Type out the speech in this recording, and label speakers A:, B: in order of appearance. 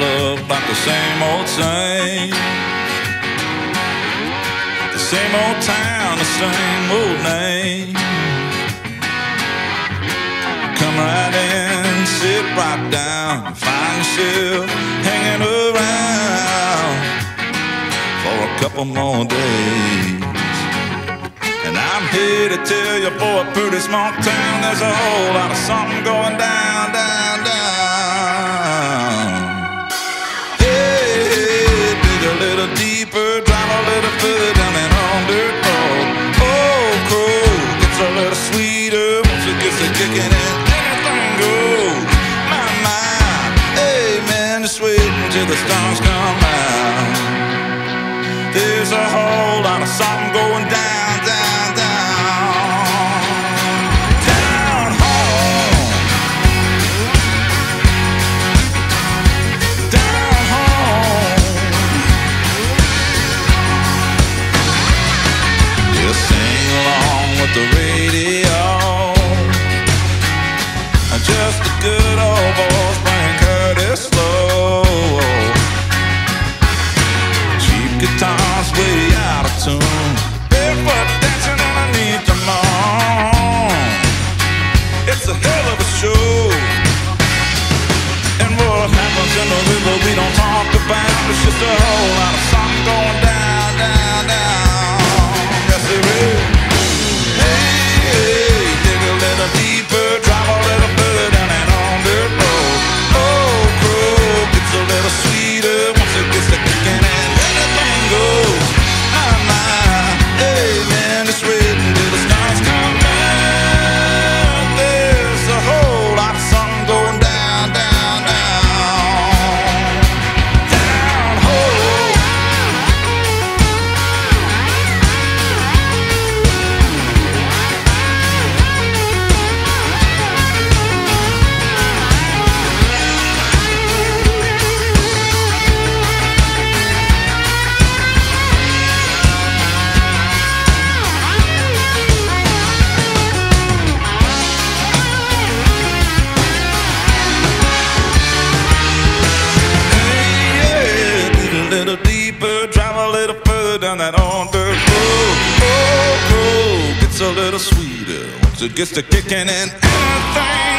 A: look like the same old same. The same old town, the same old name. Come right in, sit right down, find yourself hanging around for a couple more days. And I'm here to tell you, a pretty small town, there's a whole lot of something going the stars come out. There's a whole lot of something going down, down, down. Down home. Down home. You sing along with the radio. Just a good old boys guitars way out of tune. Down that dirt road. Oh, oh, oh, oh road gets a little sweeter once it gets to kicking and anything